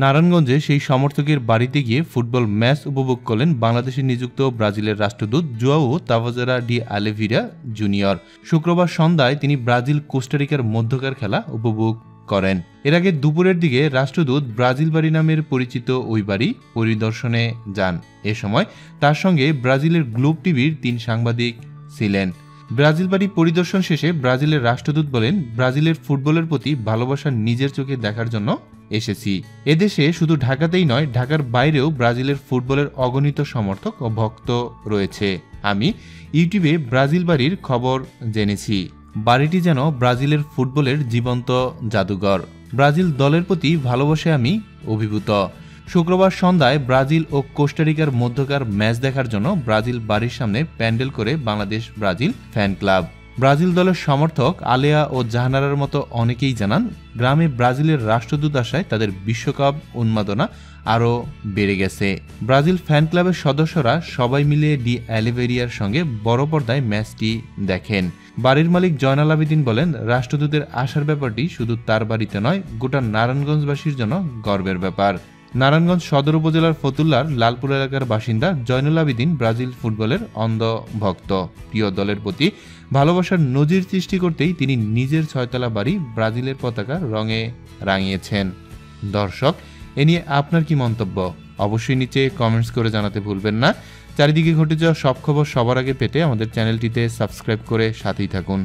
নারায়ণগঞ্জে সেই সমর্থকের বাড়িতে গিয়ে ফুটবল ম্যাচ উপভোগ করলেন বাংলাদেশে নিযুক্ত ব্রাজিলের রাষ্ট্রদূত Joao Tabajara de Oliveira Junior. শুক্রবার সন্ধ্যায় তিনি ব্রাজিল কোস্টারিকার মধ্যকার খেলা উপভোগ করেন। এর আগে দুপুরের দিকে রাষ্ট্রদূত ব্রাজিল বাড়ি নামের পরিচিত ওই বাড়ি পরিদর্শনে যান। এ সময় তার সঙ্গে ব্রাজিলের গ্লোব টিভির তিন সাংবাদিক ছিলেন। ব্রাজিল বাড়ি পরিদর্শন শেষে ব্রাজিলের রাষ্ট্রদূত বলেন, ব্রাজিলের ফুটবলের প্রতি ভালোবাসা নিজের চোখে দেখার জন্য এসেছি। এদেশে শুধু ঢাকাতেই নয়, ঢাকার বাইরেও ব্রাজিলের ফুটবলের অগণিত সমর্থক ও ভক্ত রয়েছে। আমি ইউটিউবে ব্রাজিল বাড়ির খবর জেনেছি। বাড়িটি যেন ব্রাজিলের ফুটবলের জীবন্ত জাদুঘর। ব্রাজিল দলের প্রতি ভালোবাসে আমি অভিভূত। শুক্রবার সন্ধ্যায় ব্রাজিল ও কোস্টারিকার মধ্যকার ম্যাচ দেখার জন্য ব্রাজিল বাড়ির সামনে প্যান্ডেল করে Bangladesh Brazil fan club. Brazil দলের সমর্থক আলেয়া ও জাহানারার মতো অনেকেই জানান, গ্রামে ব্রাজিলের রাষ্ট্রদূত আসায় তাদের বিশ্বকাপ উন্মাদনা আরও বেড়ে গেছে। ব্রাজিল ফ্যান ক্লাবের সদস্যরা সবাই মিলে ডি অ্যালিভেরিয়ার সঙ্গে বড় পর্দায় ম্যাচটি দেখেন। বাড়ির মালিক জয়নাল আবেদিন বলেন, রাষ্ট্রদূতের আসার ব্যাপারটি শুধু তার বাড়িতে নয়, গোটা নারায়ণগঞ্জবাসীর জন্য গর্বের ব্যাপার। নারায়ণগঞ্জ সদর উপজেলার ফতুল্লার লালপুর এলাকার বাসিন্দা জয়নুল আবেদিন ব্রাজিল ফুটবলের অন্ধ ভক্ত প্রিয় দলের প্রতি ভালোবাসার নজির সৃষ্টি করতেই তিনি নিজের ছয়তলা বাড়ি ব্রাজিলের পতাকা রঙে রাঙিয়েছেন। দর্শক, এ নিয়ে আপনার কি মন্তব্য? অবশ্যই নিচে কমেন্টস করে জানাতে ভুলবেন না। চারিদিকে ঘটে যাওয়া সব খবর সবার আগে পেতে আমাদের চ্যানেলটিতে সাবস্ক্রাইব করে সাথেই থাকুন।